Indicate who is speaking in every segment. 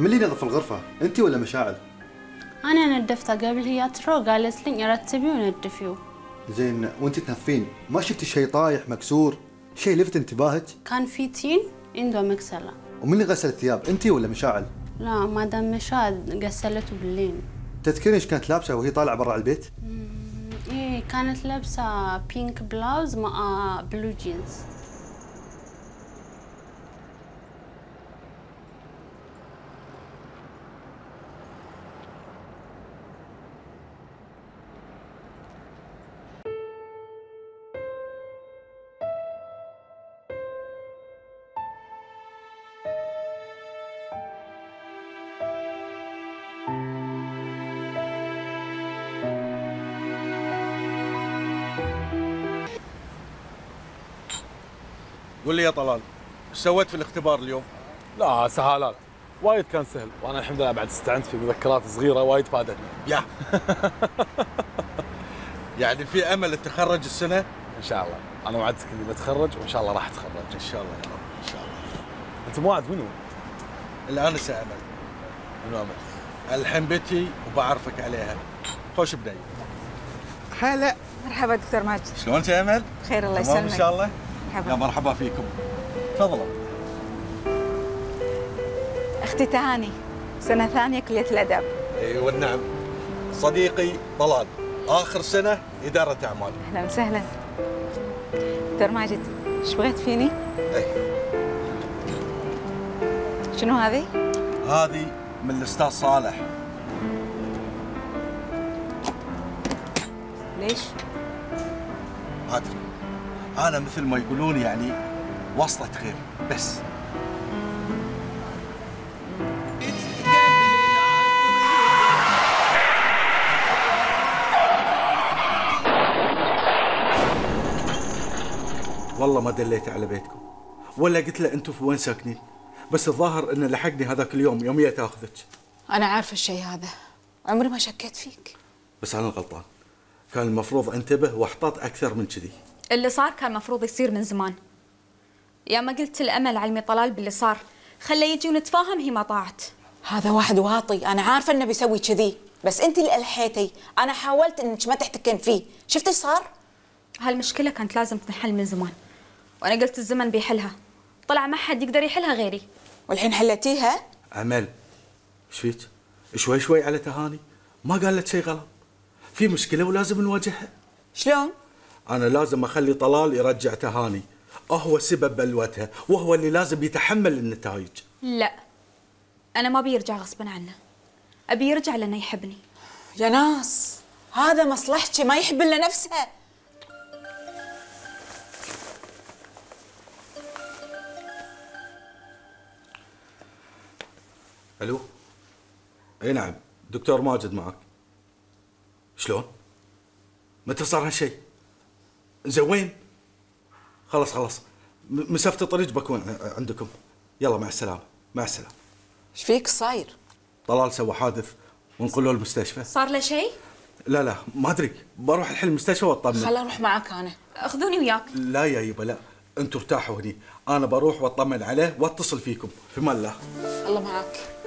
Speaker 1: من اللي نظف الغرفة؟ أنت ولا مشاعل؟
Speaker 2: أنا نظفتها قبل هي ترو قالت لي رتبي ونظفيه
Speaker 1: زين وأنت تنظفين ما شفتي شيء طايح مكسور؟ شيء لفت انتباهك؟
Speaker 2: كان في طين عند مغسلة
Speaker 1: ومن اللي غسل الثياب أنت ولا مشاعل؟
Speaker 2: لا مادام مشاعل غسلته بالليل
Speaker 1: تذكرين إيش كانت لابسة وهي طالعة برا البيت؟
Speaker 2: إيه كانت لابسة pink blouse مع blue jeans
Speaker 3: قول لي يا طلال إيش سويت في الاختبار اليوم؟
Speaker 4: لا سهالات. وايد كان سهل. وأنا الحمد لله بعد استعنت في مذكرات صغيرة وايد فادتني.
Speaker 3: يا. يعني في أمل تتخرج السنة؟
Speaker 4: إن شاء الله. أنا وعدتك إني بتخرج وإن شاء الله راح أتخرج.
Speaker 3: إن شاء الله يا رب إن شاء الله.
Speaker 4: أنت موعد منو؟
Speaker 3: الانسه أمل.
Speaker 4: منو أمل؟
Speaker 3: الحين بتي وبعرفك عليها. خوش بني
Speaker 5: هلا. مرحبا دكتور ماجد.
Speaker 3: شلونك يا أمل؟
Speaker 5: خير الله يسلمك
Speaker 3: إن شاء الله؟ يا
Speaker 5: مرحبا
Speaker 3: مرحبا فيكم. تفضلوا
Speaker 5: أختي تهاني. سنة ثانية كلية الادب
Speaker 3: اي والنعم. صديقي طلال آخر سنة إدارة أعمال.
Speaker 5: أهلا وسهلا. دكتور ماجد إيش بغيت فيني؟
Speaker 3: اي
Speaker 5: شنو هذه؟
Speaker 3: هذه من الأستاذ صالح.
Speaker 5: ليش؟
Speaker 3: أنا مثل ما يقولون يعني وصلة خير بس. والله ما دليت على بيتكم ولا قلت له أنتم في وين ساكنين بس الظاهر إنه لحقني هذاك اليوم يوم جيت أخذك.
Speaker 5: أنا عارفة الشيء هذا. عمري ما شكيت فيك.
Speaker 3: بس أنا الغلطان كان المفروض أنتبه وأحتاط أكثر من كذي.
Speaker 6: اللي صار كان مفروض يصير من زمان. يا ما قلت الأمل علمي طلال باللي صار. خله يجي ونتفاهم هي ما طاعت.
Speaker 7: هذا واحد واطي. أنا عارفة إنه بيسوي كذي بس أنت اللي ألحيتي. أنا حاولت إنك ما تحتكين فيه. شفت إيش صار؟
Speaker 6: هالمشكلة كانت لازم تنحل من زمان وأنا قلت الزمن بيحلها. طلع ما حد يقدر يحلها غيري.
Speaker 7: والحين حلتيها
Speaker 3: أمل إيش فيك؟ شوي شوي على تهاني. ما قالت شيء غلط. في مشكلة ولازم نواجهها.
Speaker 7: شلون؟
Speaker 3: أنا لازم أخلي طلال يرجع تهاني. هو سبب بلوتها وهو اللي لازم يتحمل النتائج.
Speaker 6: لا أنا ما بيرجع غصبا عنه. أبي يرجع لأنه يحبني.
Speaker 7: يا ناس هذا مصلحتي ما يحب إلا نفسه.
Speaker 3: ألو؟ أي نعم دكتور ماجد معك. شلون؟ متى صار هالشيء زين. وين خلاص. خلاص مسافة الطريق بكون عندكم. يلا مع السلامة. مع السلامة.
Speaker 7: إيش فيك؟ صاير.
Speaker 3: طلال سوى حادث ونقله المستشفى.
Speaker 6: صار له شيء؟
Speaker 3: لا لا ما أدري. بروح الحين المستشفى وأطمن.
Speaker 7: خل أروح معك أنا.
Speaker 6: أخذوني وياك.
Speaker 3: لا يا يبا لا. أنتوا ارتاحوا هني. أنا بروح وأطمن عليه وأتصل فيكم. في الله
Speaker 7: الله معك.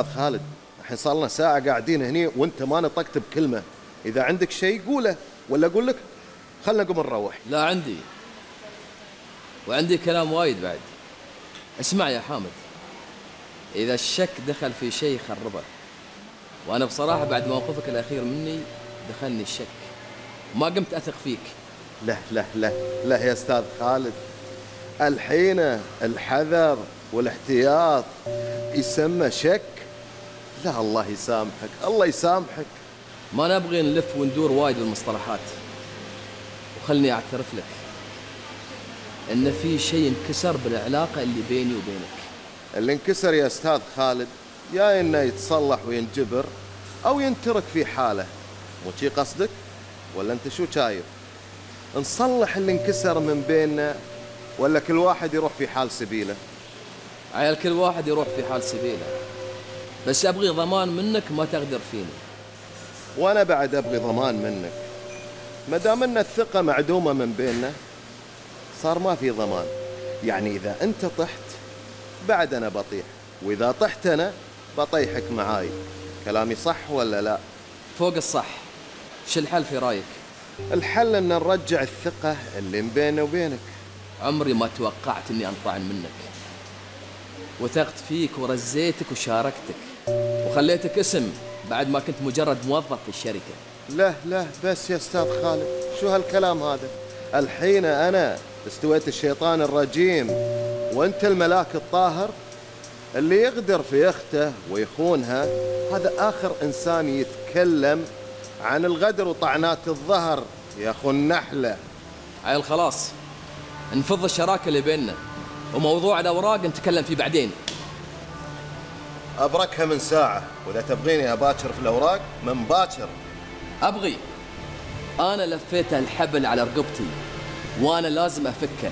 Speaker 8: أستاذ خالد. الحين صار لنا ساعة قاعدين هني وانت ما نطقت بكلمة. إذا عندك شيء قوله ولا أقول لك خلنا نقوم نروح.
Speaker 9: لا عندي. وعندي كلام وايد بعد. اسمع يا حامد. إذا الشك دخل في شيء يخربه وأنا بصراحة بعد موقفك الأخير مني دخلني الشك. ما قمت أثق فيك.
Speaker 8: لا لا لا لا يا أستاذ خالد. الحين الحذر والاحتياط يسمى شك. لا الله يسامحك الله يسامحك.
Speaker 9: ما نبغي نلف وندور وايد بالمصطلحات. وخلني أعترف لك إن في شيء انكسر بالعلاقة اللي بيني وبينك.
Speaker 8: اللي انكسر يا أستاذ خالد يا إنه يتصلح وينجبر أو ينترك في حاله. مو شي قصدك؟ ولا أنت شو شايف؟ نصلح اللي انكسر من بيننا ولا كل واحد يروح في حال سبيله؟
Speaker 9: عيال كل واحد يروح في حال سبيله. بس أبغي ضمان منك ما تغدر فيني.
Speaker 8: وأنا بعد أبغي ضمان منك. ما دام إن الثقة معدومة من بيننا صار ما في ضمان. يعني إذا أنت طحت بعد أنا بطيح. وإذا طحت أنا بطيحك معاي. كلامي صح ولا لا؟
Speaker 9: فوق الصح. شو الحل في رأيك؟
Speaker 8: الحل إن نرجع الثقة اللي بيننا وبينك.
Speaker 9: عمري ما توقعت إني أنطعن منك. وثقت فيك ورزيتك وشاركتك. وخليتك اسم بعد ما كنت مجرد موظف في الشركة.
Speaker 8: لا لا بس يا أستاذ خالد شو هالكلام هذا؟ الحين أنا استويت الشيطان الرجيم وأنت الملاك الطاهر؟ اللي يغدر في أخته ويخونها هذا آخر إنسان يتكلم عن الغدر وطعنات الظهر. يا أخو النحلة.
Speaker 9: عيل خلاص نفض الشراكة اللي بيننا وموضوع الأوراق نتكلم فيه بعدين.
Speaker 8: أبركها من ساعة وإذا تبغيني اباكر في الأوراق من باكر
Speaker 9: أبغي. أنا لفيت الحبل على رقبتي وأنا لازم أفكه.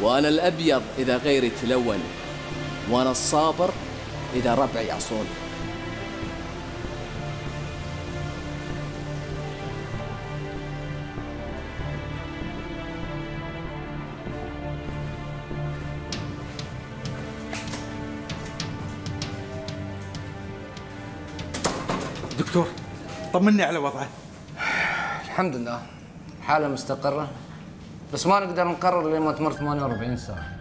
Speaker 9: وأنا الأبيض إذا غيري تلون وأنا الصابر إذا ربعي يعصون
Speaker 3: طمني على وضعه.
Speaker 10: الحمد لله. حالة مستقرة. بس ما نقدر نقرر لما تمر 48 ساعة.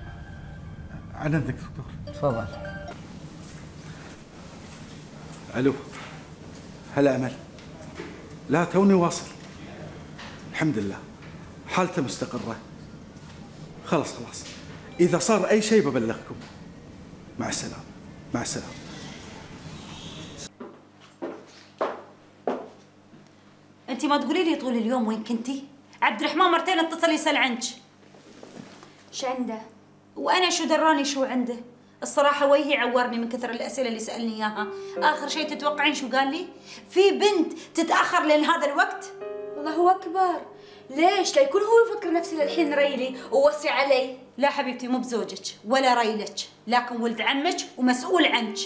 Speaker 3: عن اذنك دكتور.
Speaker 10: تفضل.
Speaker 3: ألو. هلا أمل. لا توني واصل. الحمد لله. حالته مستقرة. خلاص خلاص. إذا صار أي شيء ببلغكم. مع السلامة. مع السلامة.
Speaker 11: انت ما تقولي لي طول اليوم وين كنتي؟ عبد الرحمن مرتين اتصل يسأل عنك.
Speaker 6: إيش عنده؟
Speaker 11: وأنا شو دراني شو عنده؟ الصراحة وجهي عورني من كثر الأسئلة اللي سألني إياها. آخر شيء تتوقعين شو قال لي؟ في بنت تتأخر لين هذا الوقت؟
Speaker 6: الله أكبر. ليش؟ لا يكون هو يفكر نفسه للحين ريلي ووصي علي
Speaker 11: لا حبيبتي مو بزوجك ولا ريلك لكن ولد عمك ومسؤول عنك.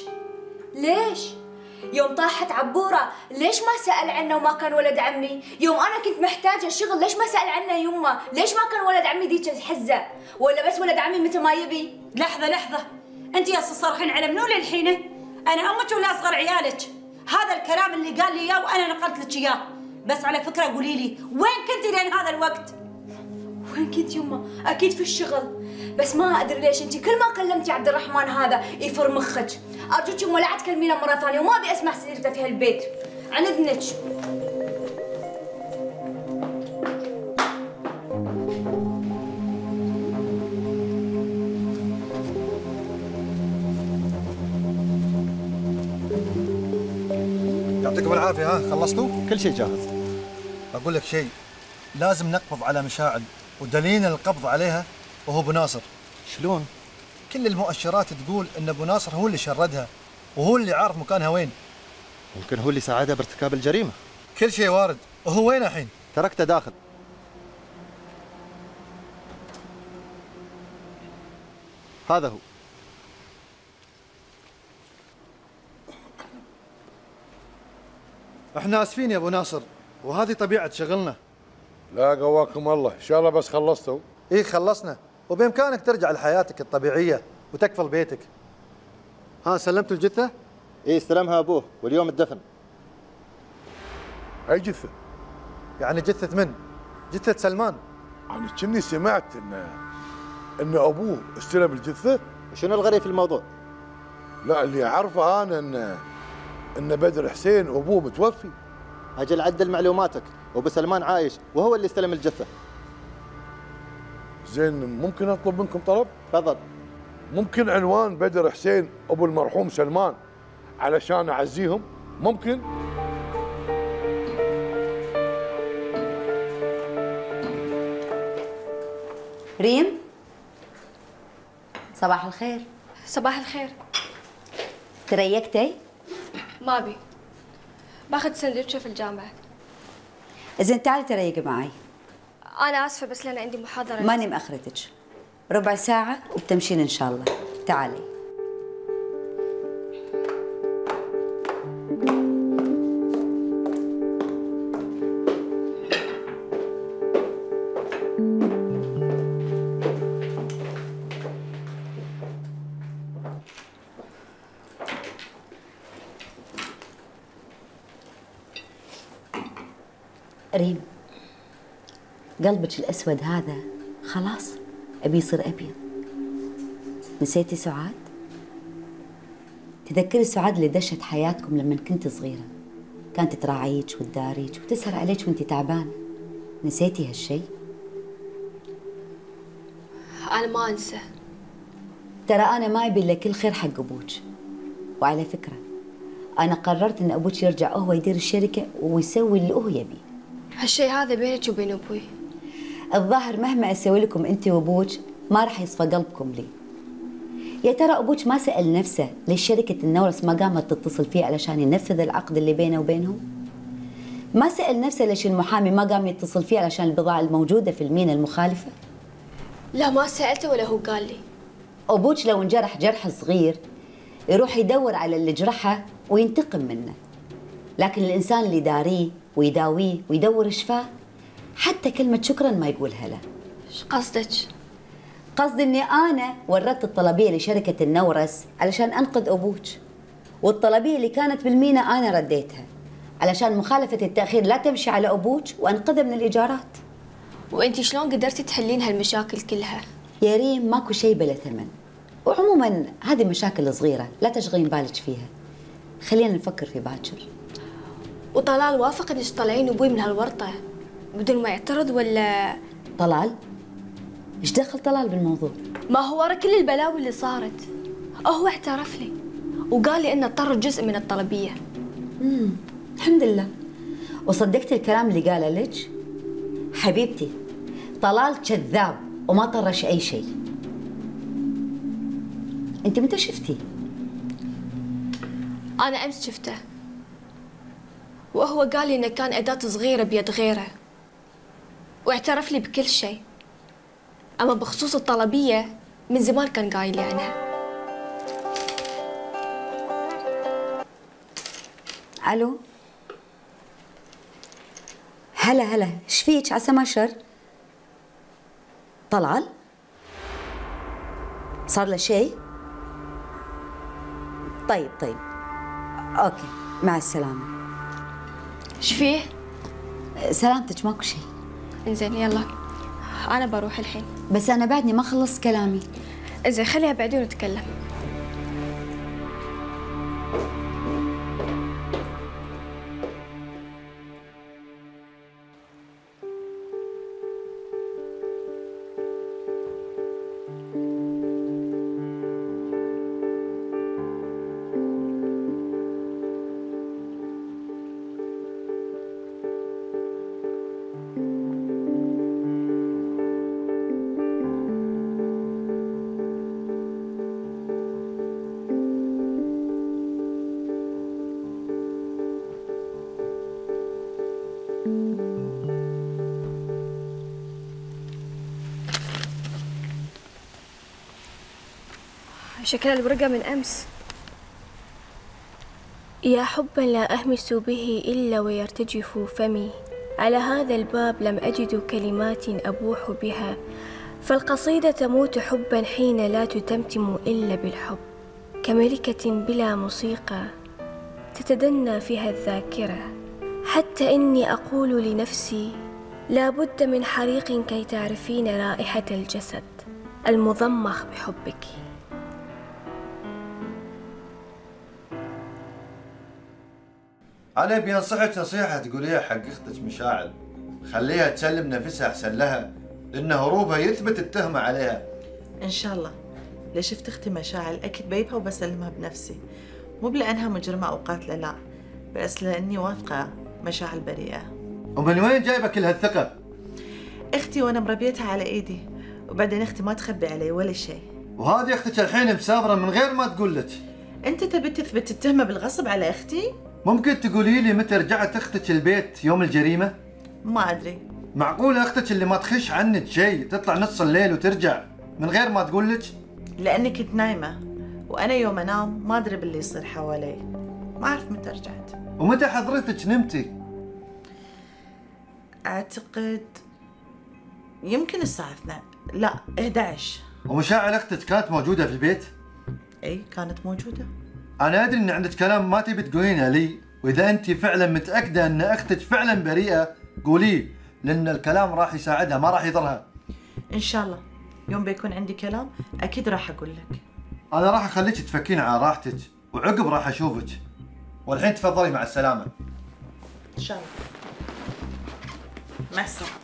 Speaker 6: ليش؟ يوم طاحت عبورة ليش ما سأل عنه وما كان ولد عمي؟ يوم أنا كنت محتاجة شغل ليش ما سأل عنه يمه؟ ليش ما كان ولد عمي ذيك الحزة؟ ولا بس ولد عمي متى ما يبي؟
Speaker 11: لحظة لحظة أنت يا تصرخين على منو للحين أنا أمك ولا أصغر عيالك هذا الكلام اللي قال لي إياه وأنا نقلت لك إياه بس على فكرة قولي لي وين كنتي لين هذا الوقت
Speaker 6: وين كنت يمه؟ أكيد في الشغل بس ما أدري ليش أنت كل ما كلمتي عبد الرحمن هذا يفر مخك أرجوك يمه لا تكلمينه مرة ثانية وما أبي أسمع سيرته في هالبيت. عن إذنك
Speaker 1: يعطيكم العافية ها؟ خلصتوا؟ كل شيء جاهز. أقول لك شيء لازم نقبض على مشاعل ودليل القبض عليها وهو أبو ناصر. شلون؟ كل المؤشرات تقول إن أبو ناصر هو اللي شردها وهو اللي عارف مكانها وين.
Speaker 12: يمكن هو اللي ساعدها بارتكاب الجريمة.
Speaker 1: كل شيء وارد. وهو وين الحين؟
Speaker 12: تركته داخل. هذا هو.
Speaker 1: إحنا آسفين يا أبو ناصر وهذه طبيعة شغلنا.
Speaker 13: لا قواكم الله. إن شاء الله بس خلصتوا.
Speaker 1: إيه خلصنا. وبإمكانك ترجع لحياتك الطبيعية وتكفل بيتك ها سلمت الجثة؟
Speaker 12: إيه استلمها أبوه واليوم الدفن
Speaker 13: أي جثة؟
Speaker 1: يعني جثة من؟ جثة سلمان
Speaker 13: أنا كني سمعت إن إن أبوه استلم الجثة
Speaker 12: شنو الغريب في الموضوع؟
Speaker 13: لا اللي أعرفه أنا إن إن بدر حسين أبوه متوفي
Speaker 12: أجل عدل معلوماتك ابو سلمان عايش وهو اللي استلم الجثة
Speaker 13: زين ممكن أطلب منكم طلب؟
Speaker 12: تفضل.
Speaker 13: ممكن عنوان بدر حسين أبو المرحوم سلمان علشان أعزيهم؟ ممكن؟
Speaker 14: ريم؟ صباح الخير.
Speaker 15: صباح الخير.
Speaker 14: تريقتي
Speaker 15: ما بي باخذ سندوتش في الجامعة.
Speaker 14: زين تعالي تريقي معي.
Speaker 15: أنا آسفة بس لأن عندي محاضرة.
Speaker 14: ماني مأخرتك. ربع ساعة وبتمشين إن شاء الله. تعالي. قلبك الأسود هذا. خلاص أبي يصير أبيض. نسيتي سعاد؟ تذكري سعاد اللي دشت حياتكم لما كنت صغيرة؟ كانت تراعيك وتداريك وتسهر عليك وأنت تعبانة. نسيتي هالشي؟
Speaker 15: أنا ما أنسى.
Speaker 14: ترى أنا ما أبي إلا كل خير حق أبوك. وعلى فكرة أنا قررت إن أبوك يرجع هو يدير الشركة ويسوي اللي هو يبي.
Speaker 15: هالشي هذا بينك وبين أبوي.
Speaker 14: الظاهر مهما أسوي لكم أنت وأبوك ما راح يصفى قلبكم لي. يا ترى أبوك ما سأل نفسه ليش شركة النورس ما قامت تتصل فيه علشان ينفذ العقد اللي بينه وبينهم؟ ما سأل نفسه ليش المحامي ما قام يتصل فيه علشان البضاعة الموجودة في المينا المخالفة؟
Speaker 15: لا ما سألته ولا هو قال لي.
Speaker 14: أبوك لو انجرح جرح صغير يروح يدور على اللي جرحه وينتقم منه. لكن الإنسان اللي يداريه ويداويه ويدور شفاه حتى كلمة شكرا ما يقولها له.
Speaker 15: إيش قصدك؟
Speaker 14: قصدي إني أنا وردت الطلبية لشركة النورس علشان أنقذ أبوك. والطلبية اللي كانت بالمينا أنا رديتها علشان مخالفة التأخير لا تمشي على أبوك وانقذه من الإيجارات.
Speaker 15: وانتي شلون قدرتي تحلين هالمشاكل كلها؟
Speaker 14: يا ريم ماكو شيء بلا ثمن. وعموما هذه مشاكل صغيرة لا تشغلين بالك فيها. خلينا نفكر في باكر.
Speaker 15: وطلال وافق إنك تطلعين أبوي من هالورطة؟ بدون ما يعترض ولا
Speaker 14: طلال؟ إيش دخل طلال بالموضوع؟
Speaker 15: ما هو ورا كل البلاوي اللي صارت. هو اعترف لي وقال لي إنه اضطر جزء من الطلبية.
Speaker 14: امم الحمد لله. وصدقتي الكلام اللي قاله لك؟ حبيبتي طلال كذاب وما طرش أي شيء. أنت متى شفتي
Speaker 15: أنا أمس شفته. وهو قال لي إنه كان اداه صغيرة بيد غيره. واعترف لي بكل شيء. أما بخصوص الطلبية من زمان كان قايل لي عنها
Speaker 14: ألو؟ هلا هلا. إيش فيك؟ عسى ما شر. طلال؟ صار له شيء؟ طيب طيب. أوكي مع السلامة.
Speaker 15: إيش فيه؟
Speaker 14: سلامتك ماكو شيء.
Speaker 15: إنزين يلا. أنا بروح الحين.
Speaker 14: بس أنا بعدني ما خلصت كلامي.
Speaker 15: إنزين خليها بعدين نتكلم شكلها الورقة من أمس. يا حبا لا أهمس به إلا ويرتجف فمي. على هذا الباب لم أجد كلمات أبوح بها. فالقصيدة تموت حبا حين لا تتمتم إلا بالحب. كملكة بلا موسيقى تتدنى فيها الذاكرة. حتى إني أقول لنفسي لا بد من حريق كي تعرفين رائحة الجسد المضمخ بحبك.
Speaker 1: أنا بينصحك نصيحة تقوليها حق أختك مشاعل. خليها تسلم نفسها أحسن لها. لأن هروبها يثبت التهمة عليها.
Speaker 16: إن شاء الله. ليش شفت أختي مشاعل أكيد بجيبها وبسلمها بنفسي. مو لانها مجرمة أو قاتله لا. بس لأني واثقة مشاعل بريئة.
Speaker 1: ومن وين جايبة كل هالثقة؟
Speaker 16: أختي وأنا مربيتها على إيدي. وبعدين أختي ما تخبي علي ولا شيء.
Speaker 1: وهذه أختك الحين مسافرة من غير ما تقول لك.
Speaker 16: أنت تبي تثبت التهمة بالغصب على أختي؟
Speaker 1: ممكن تقولي لي متى رجعت أختك البيت يوم الجريمة؟
Speaker 16: ما أدري.
Speaker 1: معقول أختك اللي ما تخش عنك شيء تطلع نص الليل وترجع من غير ما تقول لك؟
Speaker 16: لأني كنت نايمة وأنا يوم أنام ما أدري باللي يصير حوالي. ما أعرف متى رجعت.
Speaker 1: ومتى حضرتك نمتي؟
Speaker 16: أعتقد يمكن الساعة 2 لا 11
Speaker 1: ومشاعر أختك كانت موجودة في البيت؟
Speaker 16: إي كانت موجودة.
Speaker 1: أنا أدري إن عندك كلام ما تبي تقولينه لي وإذا أنت فعلا متأكدة إن أختك فعلا بريئة قوليه لأن الكلام راح يساعدها ما راح يضرها.
Speaker 16: إن شاء الله. يوم بيكون عندي كلام أكيد راح أقول لك.
Speaker 1: أنا راح أخليك تفكين على راحتك وعقب راح أشوفك. والحين تفضلي مع السلامة.
Speaker 16: إن شاء الله. مع
Speaker 17: السلامة.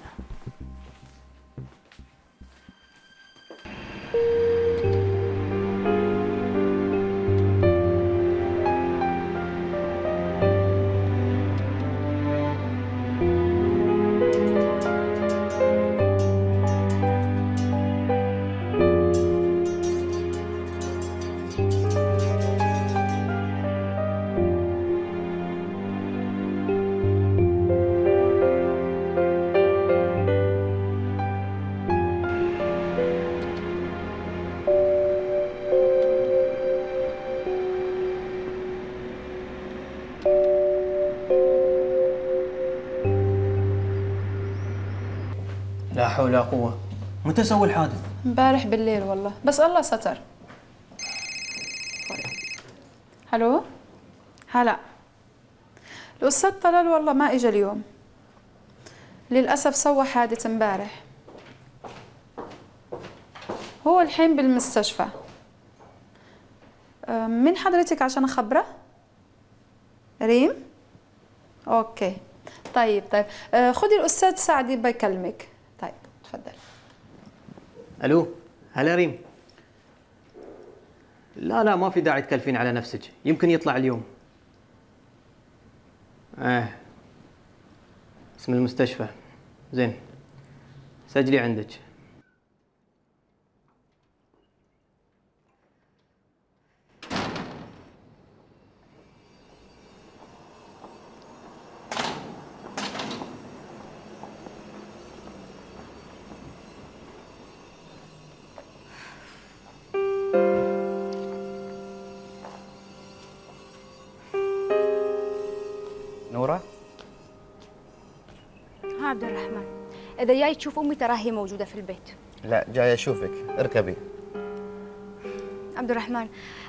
Speaker 17: ولا قوة؟ متى سوي الحادث؟
Speaker 18: امبارح بالليل والله. بس الله ستر. ألو هلا. الأستاذ طلال والله ما إجا اليوم. للأسف سوى حادث امبارح. هو الحين بالمستشفى. من حضرتك عشان أخبره؟ ريم؟ أوكي. طيب طيب. أه، خدي الأستاذ سعد يبقى تفضل.
Speaker 17: ألو هلا ريم. لا لا ما في داعي تكلفين على نفسك. يمكن يطلع اليوم. آه. اسم المستشفى. زين. سجلي عندك.
Speaker 6: اذا جاي تشوف أمي ترى هي موجودة في البيت.
Speaker 19: لا جاي أشوفك. اركبي.
Speaker 6: عبد الرحمن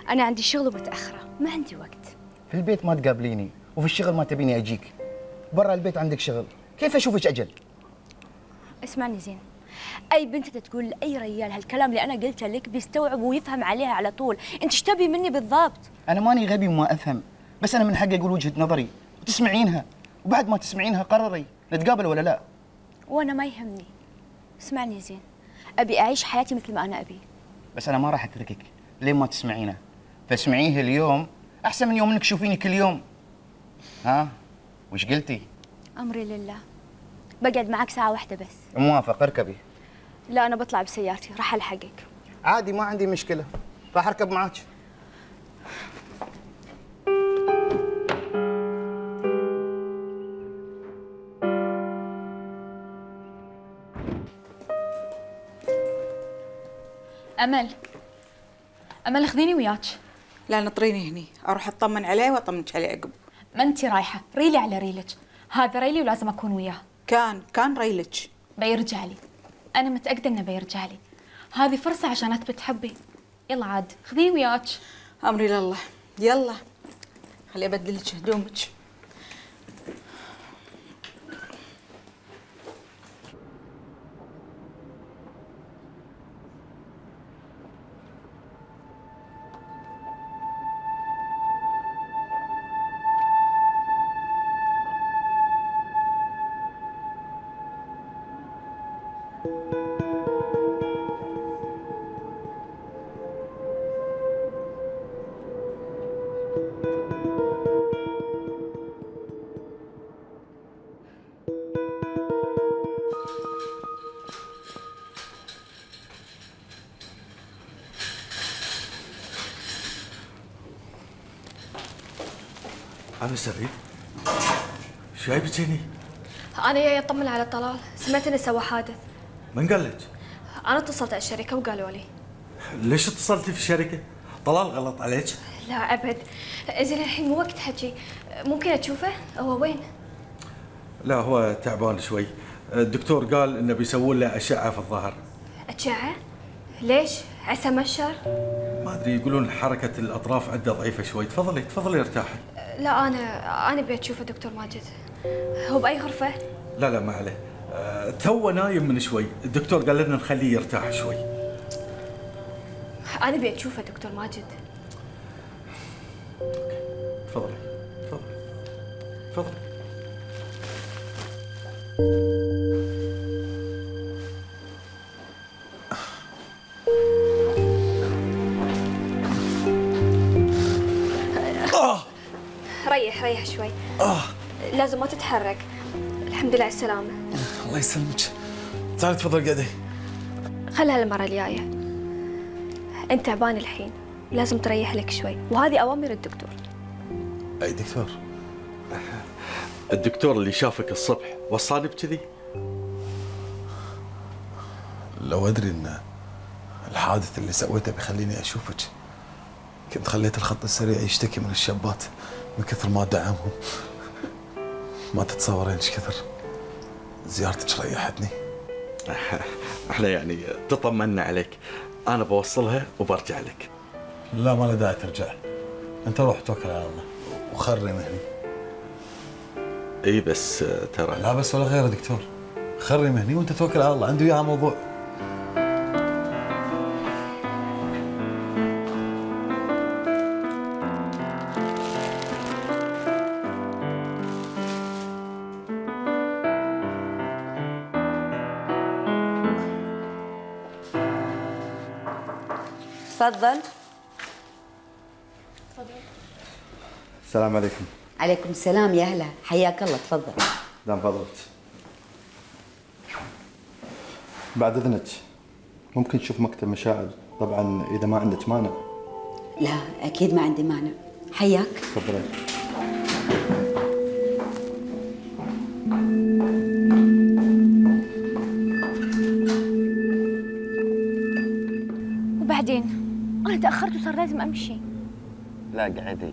Speaker 6: أنا عندي شغل ومتاخره ما عندي وقت.
Speaker 19: في البيت ما تقابليني وفي الشغل ما تبيني أجيك. برا البيت عندك شغل. كيف اشوفك أجل؟
Speaker 6: اسمعني زين. أي بنت تقول لأي رجال هالكلام اللي أنا قلته لك بيستوعب ويفهم عليها على طول. أنت إيش تبي مني بالضبط؟
Speaker 19: أنا ماني غبي وما أفهم. بس أنا من حقي أقول وجهة نظري وتسمعينها. وبعد ما تسمعينها قرري نتقابل ولا لا؟
Speaker 6: وأنا ما يهمني. اسمعني زين. أبي أعيش حياتي مثل ما أنا أبي.
Speaker 19: بس أنا ما راح أتركك. لين ما تسمعينه؟ فاسمعيه اليوم. أحسن من يوم إنك تشوفيني كل يوم. ها؟ وش قلتي؟
Speaker 6: امري لله. بقعد معك ساعة واحدة بس.
Speaker 19: موافق اركبي.
Speaker 6: لا أنا بطلع بسيارتي. راح ألحقك.
Speaker 19: عادي ما عندي مشكلة. راح أركب معاك.
Speaker 7: أمل. أمل خذيني وياك.
Speaker 5: لا نطريني هني. أروح أطمن عليه وأطمنك عليه عقب.
Speaker 7: ما انت رايحة. ريلي على ريلك. هذا ريلي ولازم أكون وياه.
Speaker 5: كان كان ريلك.
Speaker 7: بيرجع لي. أنا متأكدة إنه بيرجع لي. هذه فرصة عشان أثبت حبي. يلا عاد خذيني وياك.
Speaker 5: أمري لله. يلا. خلي ابدل لك هدومك.
Speaker 3: أنا سعيد شو جايبك هني؟
Speaker 15: أنا جاي أطمن على طلال سمعت انه سوى حادث.
Speaker 3: من قال لك؟
Speaker 15: أنا اتصلت على الشركة وقالوا لي.
Speaker 3: ليش اتصلتي في الشركة؟ طلال غلط عليك؟
Speaker 15: لا أبد. زين الحين مو وقت حكي ممكن أشوفه؟ هو وين؟
Speaker 3: لا هو تعبان شوي. الدكتور قال إنه بيسوون له أشعة في الظهر.
Speaker 15: أشعة؟ ليش؟ عسى مشر
Speaker 3: ما أدري يقولون حركة الأطراف عنده ضعيفة شوي. تفضلي تفضلي ارتاحي.
Speaker 15: لا أنا أنا أبي اشوفه دكتور ماجد. هو بأي غرفة؟
Speaker 3: لا لا ما عليه. أه تو نايم من شوي. الدكتور قال لنا نخليه يرتاح شوي.
Speaker 15: أنا أبي اشوفه دكتور ماجد.
Speaker 3: تفضلي تفضلي تفضلي
Speaker 15: شوي.
Speaker 20: آه.
Speaker 15: لازم ما تتحرك. الحمد لله على السلامة.
Speaker 20: الله يسلمك. تعالي تفضل قعدي
Speaker 15: خلها المرة الجاية. أنت تعبان الحين. لازم تريح لك شوي. وهذه أوامر الدكتور.
Speaker 20: أي دكتور؟
Speaker 3: الدكتور اللي شافك الصبح وصاني بكذي؟
Speaker 20: لو أدري إن الحادث اللي سويته بيخليني أشوفك. كنت خليت الخط السريع يشتكي من الشابات. من كثر ما دعمهم. ما تتصورين إيش كثر زيارتك ريحتني.
Speaker 3: إحنا يعني تطمنا عليك. أنا بوصلها وبرجع لك.
Speaker 20: لا ما له داعي ترجع. أنت روح توكل على الله وخري مهني.
Speaker 3: إي بس ترى
Speaker 20: لا بس ولا غير دكتور. خري مهني وأنت توكل على الله. عندي وياها موضوع.
Speaker 14: تفضل.
Speaker 12: السلام عليكم.
Speaker 14: عليكم السلام يا هلا. حياك الله. تفضل.
Speaker 12: دام فضلك بعد إذنك ممكن نشوف مكتب مشاعر. طبعا إذا ما عندك مانع.
Speaker 14: لا أكيد ما عندي مانع. حياك.
Speaker 12: تفضلي
Speaker 6: صار لازم أمشي.
Speaker 19: لا اقعدي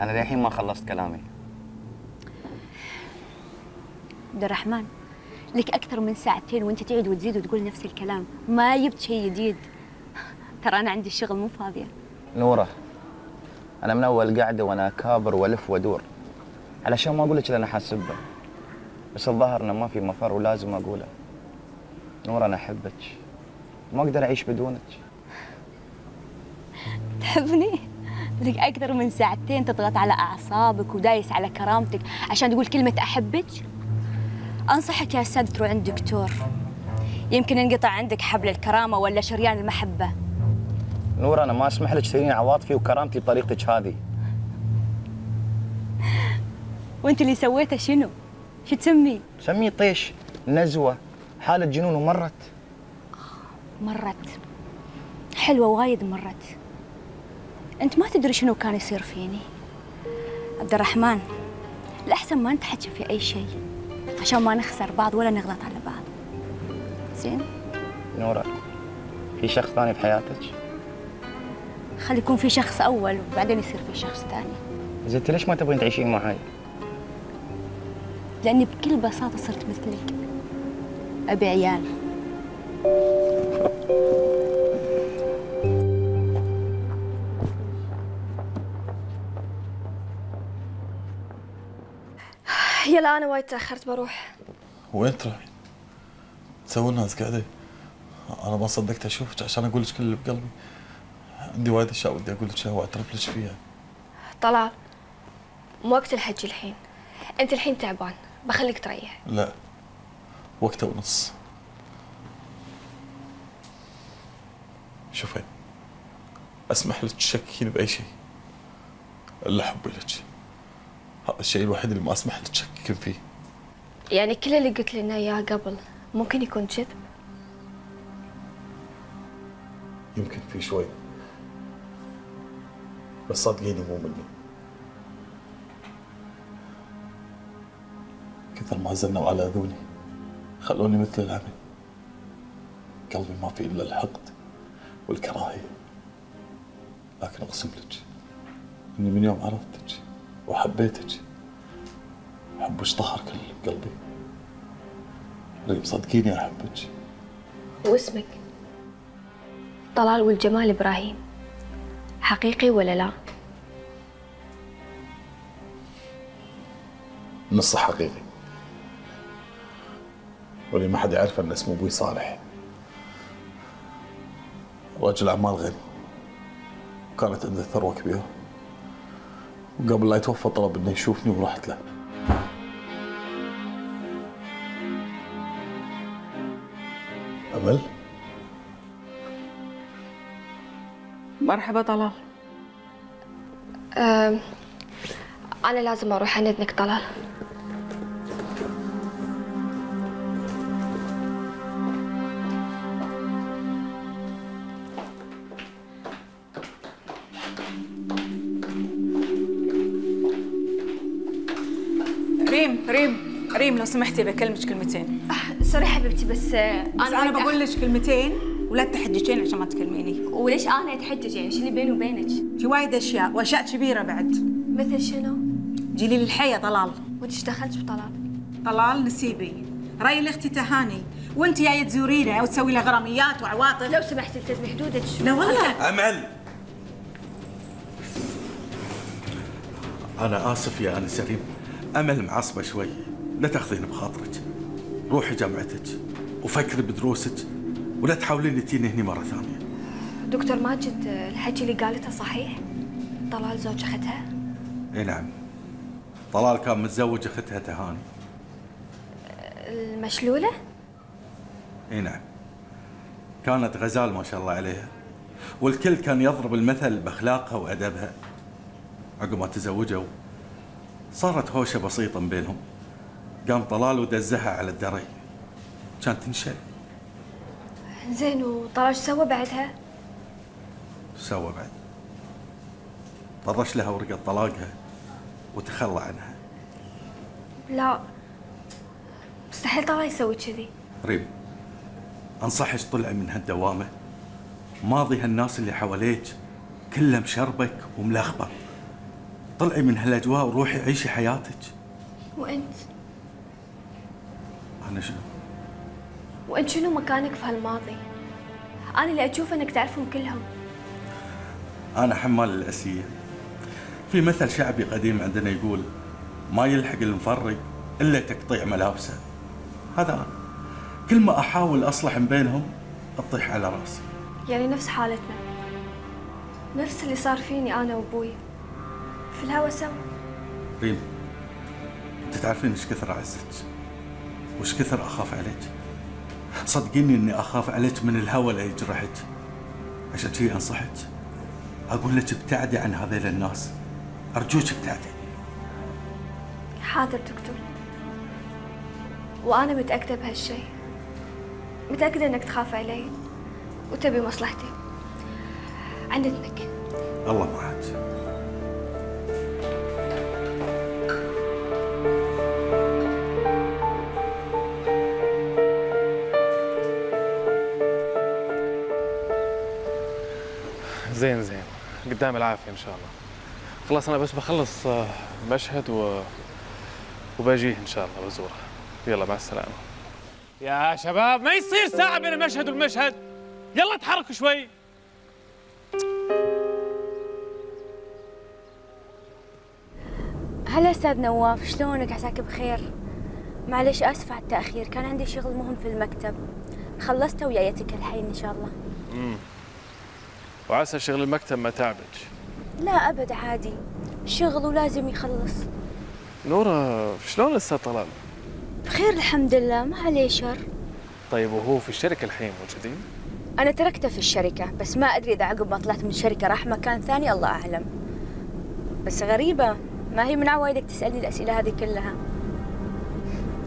Speaker 19: أنا للحين ما خلصت كلامي.
Speaker 6: عبد الرحمن لك أكثر من ساعتين وأنت تعيد وتزيد وتقول نفس الكلام. ما جبت شيء جديد. ترى أنا عندي شغل مو فاضية.
Speaker 19: نورة أنا من أول قاعدة وأنا اكابر وألف وأدور. علشان ما أقول لك أنا حاسبه بس الظاهر إنه ما في مفر ولازم أقوله. نورة أنا أحبك. ما أقدر أعيش بدونك.
Speaker 6: تحبني؟ لك أكثر من ساعتين تضغط على أعصابك ودايس على كرامتك عشان تقول كلمة أحبك؟ أنصحك يا أستاذ تروح عند دكتور. يمكن ينقطع عندك حبل الكرامة ولا شريان المحبة.
Speaker 19: نور أنا ما أسمح لك تثيرين عواطفي وكرامتي بطريقتك هذه.
Speaker 6: وأنت اللي سويته شنو؟ شو تسميه؟
Speaker 19: سميه طيش نزوة حالة جنون ومرت.
Speaker 6: مرت. حلوة وايد مرت. أنت ما تدري شنو كان يصير فيني. عبد الرحمن الاحسن ما نتحكي في أي شيء عشان ما نخسر بعض ولا نغلط على بعض. زين؟
Speaker 19: نورة في شخص ثاني في حياتك؟
Speaker 6: خلي يكون في شخص أول وبعدين يصير في شخص ثاني.
Speaker 19: زين ليش ما تبغين تعيشين معي؟
Speaker 6: لأني بكل بساطة صرت مثلك. أبي عيال.
Speaker 15: يلا أنا وايد تأخرت بروح.
Speaker 20: وين تروحين؟ تسوي الناس قاعدة أنا ما صدقت أشوفك عشان أقول لك كل اللي بقلبي. عندي وايد أشياء ودي أقول لك واعترف لك فيها.
Speaker 15: طلال مو وقت الحكي الحين. أنت الحين تعبان بخليك تريح.
Speaker 20: لا وقته ونص. شوفي أسمح لك تشككين بأي شيء. إلا حبي لك. هذا الشيء الوحيد اللي ما أسمح لك تشككين فيه.
Speaker 15: يعني كل اللي قلت لنا إياه قبل ممكن يكون كذب
Speaker 20: يمكن في شوي. بس صدقيني مو مني. كثر ما زنوا على ذوني خلوني مثل العمي قلبي ما فيه إلا الحقد والكراهية. لكن أقسم لك إني من يوم عرفتك. وحبيتك. حب اشطهر كل قلبي. ريم صدقيني أحبك.
Speaker 15: واسمك؟ طلال والجمال إبراهيم. حقيقي ولا لا؟
Speaker 20: نص حقيقي. واللي ما حد يعرف إن اسمه أبوي صالح. رجل أعمال غني وكانت عنده ثروة كبيرة. وقبل لا يتوفى طلب إنه يشوفني ورحت له. أمل؟
Speaker 15: مرحبا طلال. أه أنا لازم أروح عند ابنك طلال.
Speaker 7: ريم ريم لو سمحتي بكلمك كلمتين.
Speaker 6: sorry حبيبتي بس آه،
Speaker 7: بس أنا بقول لك كلمتين ولا تحججين عشان ما تكلميني.
Speaker 6: وليش أنا اتحجج يعني شو اللي بيني وبينك؟
Speaker 7: في وايد أشياء وأشياء كبيرة بعد.
Speaker 15: مثل شنو؟
Speaker 7: جيلي لي الحية طلال.
Speaker 15: وانت إيش دخلت بطلال؟
Speaker 7: طلال نسيبي. ريل اختي تهاني. وأنت جاية تزورينه وتسوي له غراميات وعواطف.
Speaker 15: لو سمحتي التزمي حدودك.
Speaker 7: لا والله.
Speaker 3: أمل. أنا آسف يا أنس ريم. أمل معصبة شوي. لا تاخذين بخاطرك. روحي جامعتك وفكري بدروسك ولا تحاولين تجيني هني مرة ثانية.
Speaker 15: دكتور ماجد الحكي اللي قالته صحيح؟ طلال زوج أختها؟
Speaker 3: إي نعم. طلال كان متزوج أختها تهاني.
Speaker 15: المشلولة؟
Speaker 3: إي نعم. كانت غزال ما شاء الله عليها. والكل كان يضرب المثل بأخلاقها وأدبها. عقب ما تزوجوا صارت هوشة بسيطة بينهم. قام طلال ودزها على الدري. كانت تنشل.
Speaker 15: زين وطلال إيش سوى بعدها؟
Speaker 3: سوى بعد. طرش لها ورقة طلاقها وتخلى عنها.
Speaker 15: لا مستحيل طلال يسوي كذي.
Speaker 3: ريم أنصحك طلعي من هالدوامة. ماضي هالناس اللي حواليك كله مشربك وملخبط. طلعي من هالأجواء وروحي عيشي حياتك.
Speaker 15: وأنت؟
Speaker 3: أنا شنو؟
Speaker 15: وأنت شنو مكانك في هالماضي؟ أنا اللي أشوف إنك تعرفهم كلهم.
Speaker 3: أنا حمال الأسية. في مثل شعبي قديم عندنا يقول ما يلحق المفرق إلا تقطيع ملابسه. هذا أنا. كل ما أحاول أصلح من بينهم أطيح على رأسي.
Speaker 15: يعني نفس حالتنا. نفس اللي صار فيني أنا وأبوي. في الهوا سوا.
Speaker 3: ريم انت تعرفين إيش كثر اعزك وش كثر أخاف عليك؟ صدقيني إني أخاف عليك من الهوى اللي يجرحك عشان شي أنصحك؟ أقول لك ابتعدي عن هذيل الناس. أرجوك ابتعدي.
Speaker 15: حاضر دكتور. وأنا متأكدة بهالشيء متأكدة إنك تخاف علي. وتبي مصلحتي. عند اذنك
Speaker 3: الله معك.
Speaker 4: قدام العافية إن شاء الله. خلاص أنا بس بخلص آه، مشهد و... وبجيه إن شاء الله بزوره. يلا مع السلامة. يا شباب ما يصير ساعة بين المشهد والمشهد. يلا تحركوا شوي.
Speaker 15: هلا أستاذ نواف شلونك؟ عساك بخير؟ معلش آسفة على التأخير كان عندي شغل مهم في المكتب. خلصته وجايتك الحين إن شاء الله.
Speaker 4: امم وعسى شغل المكتب ما تعبك.
Speaker 15: لا أبد عادي. شغل ولازم يخلص.
Speaker 4: نورة شلون لسه طلال؟
Speaker 15: بخير الحمد لله ما عليه شر.
Speaker 4: طيب وهو في الشركة الحين موجودين؟
Speaker 15: أنا تركته في الشركة بس ما أدري إذا عقب ما طلعت من الشركة راح مكان ثاني الله أعلم. بس غريبة ما هي من عوايدك تسألني الأسئلة هذه كلها؟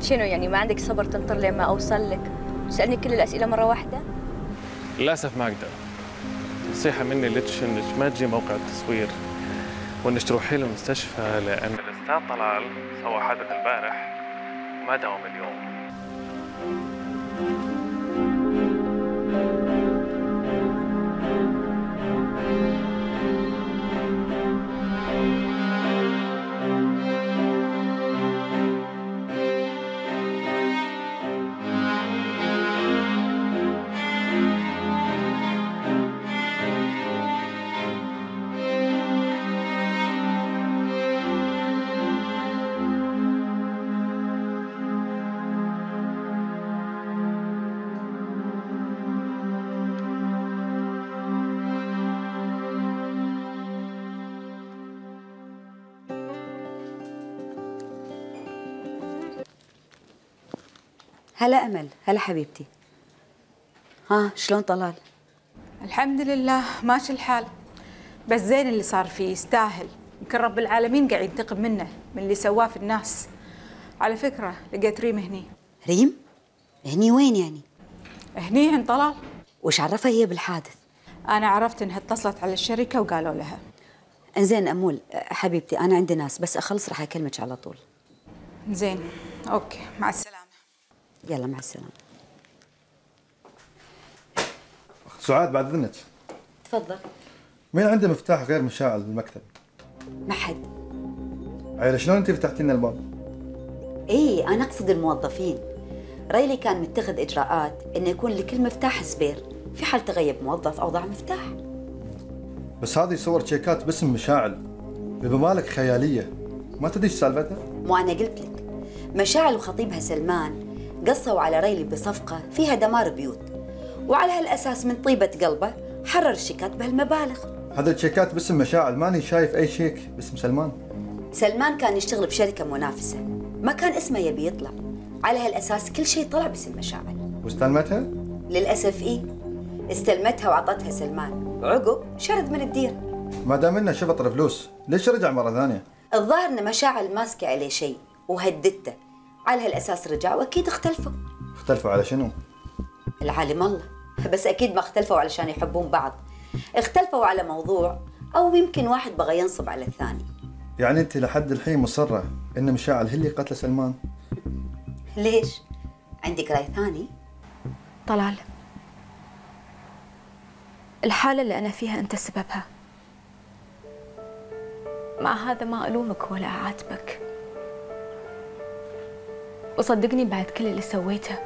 Speaker 15: شنو يعني ما عندك صبر تنطر لين ما أوصل لك؟ تسألني كل الأسئلة مرة واحدة؟
Speaker 4: للأسف ما أقدر. نصيحة مني لك إنك ما تجي موقع التصوير وانك تروحي للمستشفى لأن الأستاذ طلال سوى حادث البارح ما داوم اليوم.
Speaker 14: هلا أمل هلا حبيبتي. ها شلون طلال؟
Speaker 7: الحمد لله ماشي الحال. بس زين اللي صار فيه يستاهل. يمكن رب العالمين قاعد ينتقم منه من اللي سواه في الناس. على فكرة لقيت ريم هني.
Speaker 14: ريم؟ هني وين يعني؟
Speaker 7: هني عند طلال.
Speaker 14: وش عرفها هي بالحادث؟
Speaker 7: أنا عرفت إنها اتصلت على الشركة وقالوا لها.
Speaker 14: إنزين أمول حبيبتي أنا عندي ناس بس أخلص راح أكلمك على طول.
Speaker 7: زين okay مع السلامة.
Speaker 14: يلا مع السلامة.
Speaker 1: اخت سعاد بعد إذنك.
Speaker 14: تفضل.
Speaker 1: مين عنده مفتاح غير مشاعل بالمكتب؟
Speaker 14: ما حد.
Speaker 1: عيل شلون أنت فتحتي لنا الباب؟
Speaker 14: إيه أنا أقصد الموظفين. ريلي كان متخذ إجراءات إنه يكون لكل مفتاح spare. في حال تغيب موظف أو ضاع مفتاح.
Speaker 1: بس هذه صور شيكات باسم مشاعل. بمبالغ خيالية. ما تدري إيش سالفتها؟
Speaker 14: مو أنا قلت لك. مشاعل وخطيبها سلمان. قصوا على ريلي بصفقة فيها دمار بيوت. وعلى هالأساس من طيبة قلبه حرر الشيكات بهالمبالغ.
Speaker 1: هذا الشيكات باسم مشاعل ماني شايف أي شيك. باسم سلمان.
Speaker 14: سلمان كان يشتغل بشركة منافسة. ما كان اسمه يبي يطلع. على هالأساس كل شيء طلع باسم مشاعل.
Speaker 1: واستلمتها؟
Speaker 14: للأسف إيه استلمتها وعطتها سلمان. وعقب شرد من الدير.
Speaker 1: ما دام إنه شفط الفلوس ليش رجع مرة ثانية؟
Speaker 14: الظاهر إن مشاعل ماسكة عليه شيء وهددته. على هالأساس رجع واكيد اختلفوا.
Speaker 1: اختلفوا على شنو؟
Speaker 14: العالم الله. بس أكيد ما اختلفوا علشان يحبون بعض. اختلفوا على موضوع أو يمكن واحد بغى ينصب على الثاني.
Speaker 1: يعني أنت لحد الحين مصرة إن مشاعل هي اللي قتل سلمان؟
Speaker 14: ليش؟ عندك رأي ثاني؟
Speaker 5: طلال الحالة اللي أنا فيها أنت سببها. مع هذا ما ألومك ولا أعاتبك. وصدقني بعد كل اللي سويته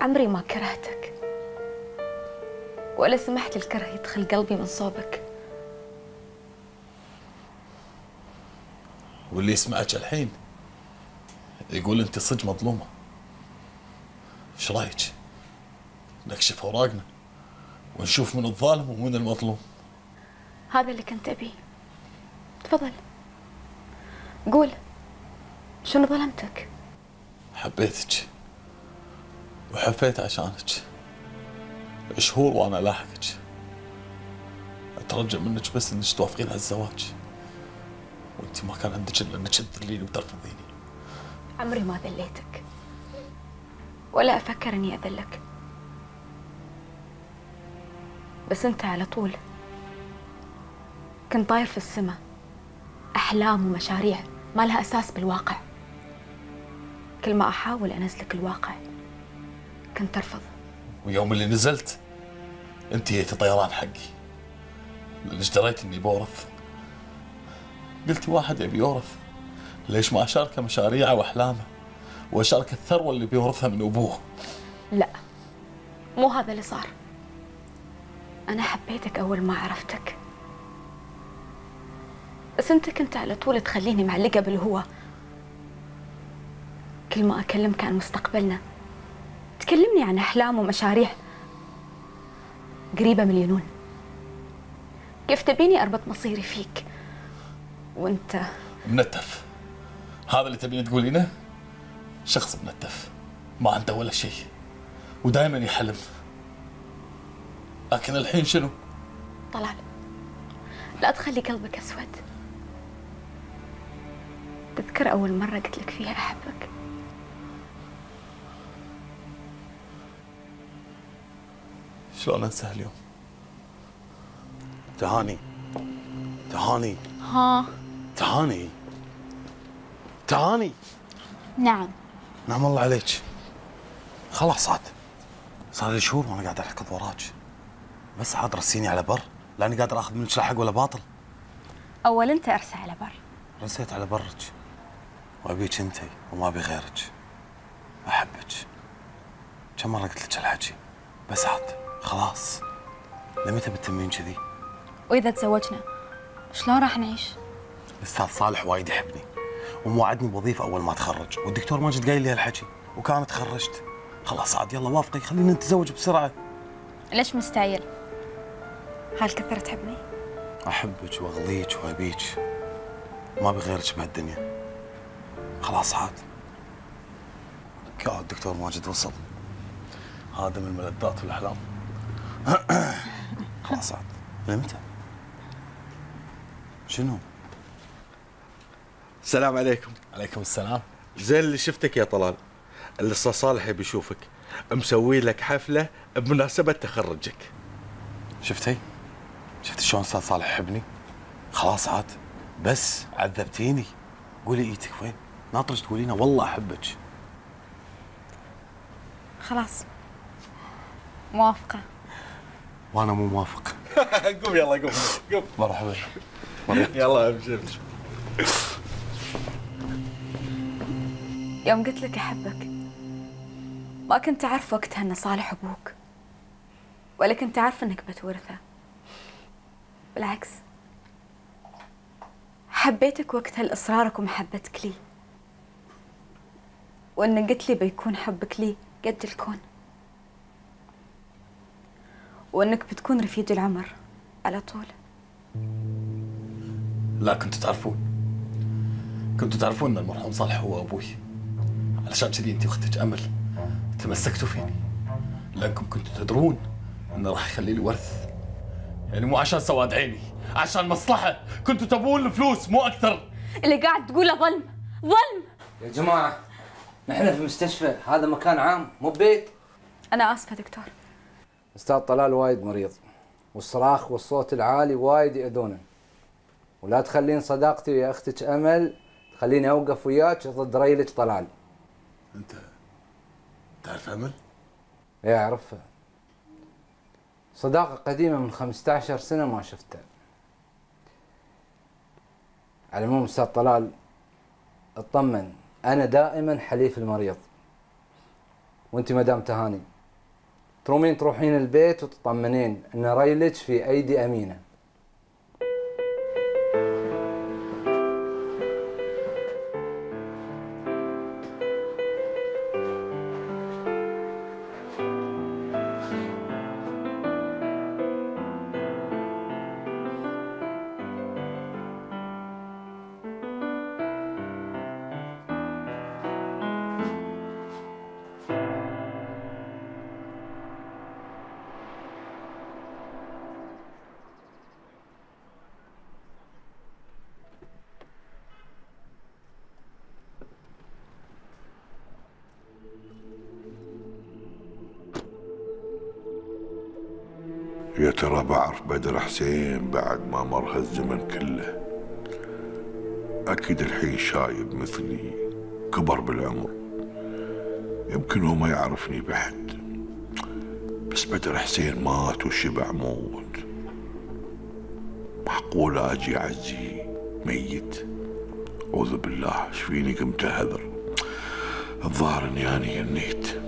Speaker 5: عمري ما كرهتك. ولا سمحت الكره يدخل قلبي من صوبك.
Speaker 20: واللي يسمعك الحين يقول أنت صدق مظلومة. إيش رأيك؟ نكشف أوراقنا ونشوف من الظالم ومن المظلوم.
Speaker 5: هذا اللي كنت أبيه. تفضل. قول شنو ظلمتك؟
Speaker 20: حبيتك وحفيت عشانك. شهور وأنا لاحقك. أترجى منك بس إنك توافقين على الزواج. وأنت ما كان عندك إلا إنك تذليني وترفضيني.
Speaker 5: عمري ما ذليتك. ولا أفكر إني أذلك. بس أنت على طول كنت طاير في السماء أحلام ومشاريع ما لها أساس بالواقع. كل ما أحاول أنزلك الواقع كنت ترفض.
Speaker 20: ويوم اللي نزلت أنت جيتي طيران حقي. لانك دريت إني بورث. قلتي واحد يبي يورث. ليش ما أشاركه مشاريعه وأحلامه؟ وأشارك الثروة اللي بيورثها من أبوه.
Speaker 5: لا مو هذا اللي صار. أنا حبيتك أول ما عرفتك. بس أنت كنت على طول تخليني معلقة بالهوى. كل ما أكلمك عن مستقبلنا. تكلمني عن أحلام ومشاريع. قريبة من الجنون كيف تبيني أربط مصيري فيك؟ وأنت
Speaker 20: منتف. هذا اللي تبين تقولينه؟ شخص منتف. ما عنده ولا شيء. ودائما يحلم. لكن الحين شنو؟
Speaker 5: طلال لا تخلي قلبك أسود. تذكر أول مرة قلت لك فيها أحبك؟
Speaker 20: شلون انسى اليوم؟ تهاني. تهاني.
Speaker 5: ها.
Speaker 20: تهاني. تهاني.
Speaker 5: نعم.
Speaker 21: نعم الله عليك. خلاص عاد. صار لي شهور وأنا قاعد أركض وراك. بس عاد رسيني على بر لأني قادر آخذ منك لا حق ولا باطل.
Speaker 5: اول أنت ارسى على بر.
Speaker 21: رسيت على برك. وأبيك أنت وما أبي غيرك. أحبك. كم مرة قلت لك هالحكي بس عاد. خلاص. لمتى بتتمين كذي؟
Speaker 5: وإذا تزوجنا شلون راح نعيش؟
Speaker 21: الأستاذ صالح وايد يحبني وموعدني بوظيفة أول ما أتخرج والدكتور ماجد قايل لي هالحكي وكانت تخرجت خلاص عاد يلا وافقي خلينا نتزوج بسرعة.
Speaker 5: ليش مستعيل هالكثر تحبني؟
Speaker 21: أحبك وأغليك وأبيك. ما أبي غيرك بهالدنيا. خلاص عاد. الدكتور ماجد وصل. هذا من الملذات والاحلام خلاص عاد. لمتى؟ شنو؟
Speaker 3: السلام عليكم.
Speaker 21: عليكم السلام.
Speaker 3: زين اللي شفتك يا طلال. الاستاذ صالح يبي يشوفك. مسوي لك حفلة بمناسبة تخرجك.
Speaker 21: شفتي؟ شفت شلون أستاذ صالح يحبني؟ خلاص عاد. بس عذبتيني. قولي ايتك وين؟ ناطرك تقولينا والله أحبك.
Speaker 5: خلاص. موافقة.
Speaker 21: وأنا مو موافق.
Speaker 3: قوم يلا قوم. قوم.
Speaker 21: مرحبا.
Speaker 3: يلا أبشر
Speaker 5: يوم قلت لك أحبك ما كنت أعرف وقتها أن صالح أبوك ولا كنت أعرف أنك بتورثه. بالعكس حبيتك وقتها لإصرارك ومحبتك لي. وأن قلت لي بيكون حبك لي قد الكون. وأنك بتكون رفيق العمر على طول.
Speaker 21: لا كنتوا تعرفون. كنتوا تعرفون إن المرحوم صالح هو أبوي. علشان كذي انت وأختك أمل تمسكتوا فيني. لأنكم كنتوا تدرون انه راح يخلي لي ورث. يعني مو عشان سواد عيني عشان مصلحة. كنتوا تبون الفلوس مو أكثر.
Speaker 5: اللي قاعد تقوله ظلم ظلم.
Speaker 10: يا جماعة نحن في مستشفى هذا مكان عام مو بيت
Speaker 5: أنا آسفة دكتور.
Speaker 10: أستاذ طلال وايد مريض والصراخ والصوت العالي وايد يأذونه. ولا تخلين صداقتي ويا أختك أمل تخليني أوقف وياك ضد ريلك طلال.
Speaker 21: أنت تعرف أمل؟
Speaker 10: إيه أعرفها. صداقة قديمة من 15 سنة ما شفتها. على العموم أستاذ طلال اطمن أنا دائما حليف المريض. وأنت مدام تهاني. ترومين تروحين البيت وتطمنين أن ريلك في أيدي أمينة.
Speaker 22: يا ترى بعرف بدر حسين بعد ما مر هالزمن كله؟ أكيد الحين شايب مثلي كبر بالعمر. يمكن هو ما يعرفني بحد بس بدر حسين مات وشبع موت. معقول أجي أعزي ميت؟ أعوذ بالله إيش فيني قمت أهذر؟ الظاهر إني أنا جنيت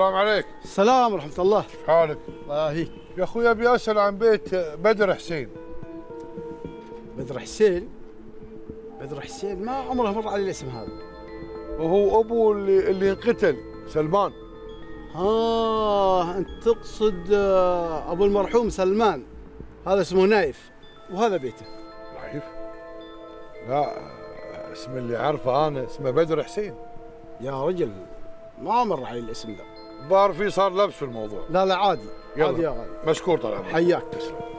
Speaker 22: السلام عليك.
Speaker 12: السلام ورحمة الله.
Speaker 22: حالك؟
Speaker 12: الله يهيك
Speaker 22: يا أخوي أبي أسأل عن بيت بدر حسين.
Speaker 12: بدر حسين؟ بدر حسين ما عمره مر علي الاسم هذا.
Speaker 22: وهو أبو اللي اللي انقتل سلمان.
Speaker 12: آه أنت تقصد آه، أبو المرحوم سلمان. هذا اسمه نايف وهذا بيته.
Speaker 22: نايف؟ لا اسم اللي أعرفه أنا اسمه بدر حسين.
Speaker 12: يا رجل ما مر علي الاسم ذا
Speaker 22: الظاهر في صار لبس في الموضوع.
Speaker 12: لا لا عادي.
Speaker 22: يلا.
Speaker 12: عادي يا غالي.
Speaker 22: مشكور طال عمرك.
Speaker 12: حياك تسلم.